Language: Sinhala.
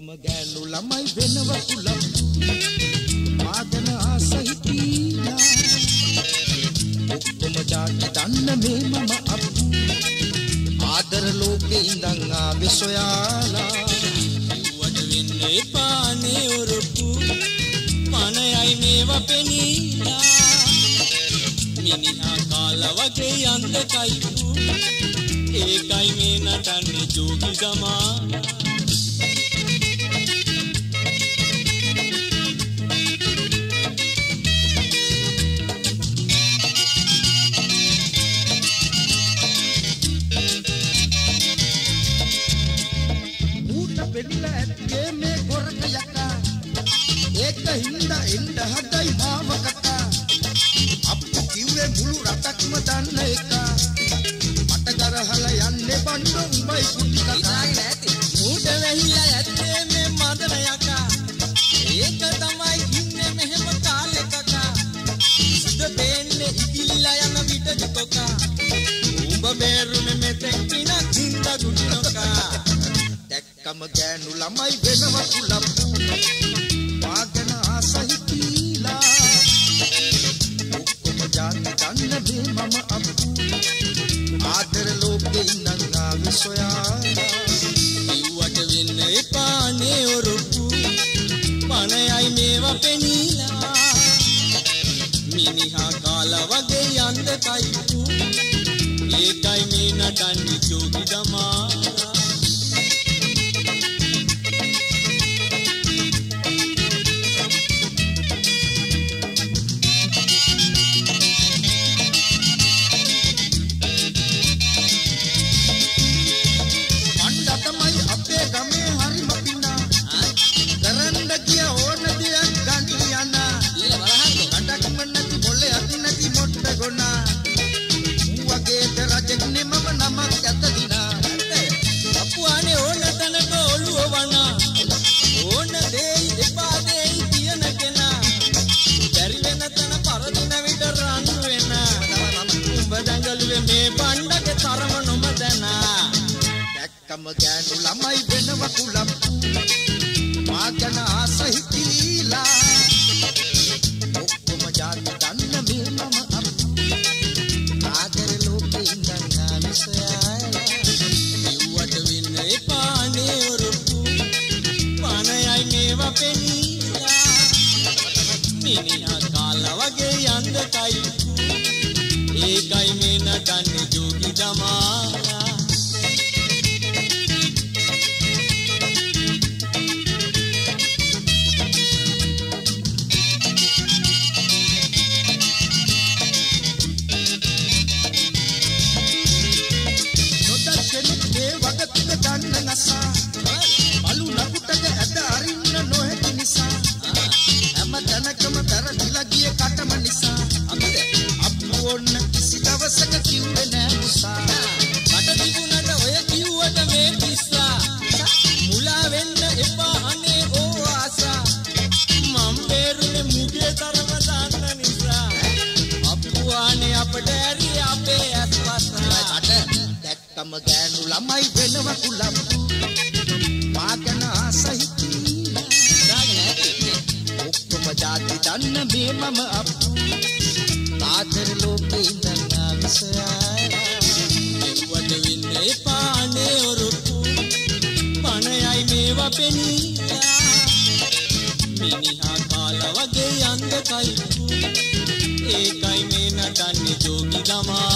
ගෑනු ළමයි වෙනව කුලම්. මාගන ආසයි කීලා ඔක්කොම ජාති දන්න මේ මම අප්පු ආදර ලෝකේ ඉඳන් ආවේ සොයාලා. කිව්වට වෙන්න එපානේ ඔරොප්පු මනයයි මේවා පෙනීලා. මිනිහා කාලා වගේ යන්ද කයිපු. ඒකයි මේ නටන්නේ ජෝගි ගමාලා ඌට පෙඩිලා ඇත්තේ මේ ගොරක යකා ඒක හින්දා එන්න හදයි මාව කකා අප්පු කිව්වේ මුළු රටක්ම දන්න එක. ළමයි වෙනව කුලප්පු වාගන ආසයි කීලා ඔක්කොම ජාති දන්න මේ මම අප්පු ආදර ලෝකේ ඉඳන් ආවේ සොයාලා කිව්වට වෙන්න එපානේ ඔරුප්පු පණයයි මේවා පෙනීලා. මිනිහා කාලා වගේ යන්ද කයිපු ඒකයි මේ නටන්නේ ජෝගි දමාලා දැක්කම ගෑනු ළමයි වෙනව කුලප්පු මාගන ආසයි කීලා ඔක්කොම ජාති දන්න මේ මම අප්පු ආදර ලෝකේ ඉඳන් ආවේ සොයාලා කිව්වට වෙන්න එපානේ ඔරුප්පු පණයයි මේවා පෙනීලා. මිනිහා කාලා වගේ යන්ද කයිපු ඒකයි මේ නටන්නේ ජෝගි දමාලා දැක්කම ගෑනු ළමයි වෙනව කුලප්පු මාගන ආසයි කීලා දාගෙන ඇති ඔක්කොම ජාති දන්න මේ මම අප්පු ආදර ලෝකේ ඉඳන් ආවේ සොයාලා එව්වට වෙන්න එපා අනේ ඔරුප්පු පණයයි මේවා පෙනීලා. මිනිහා කාලා වගේ යන්ද කයිපු ඒකයි මේ නටන්නේ ජෝගි ගමා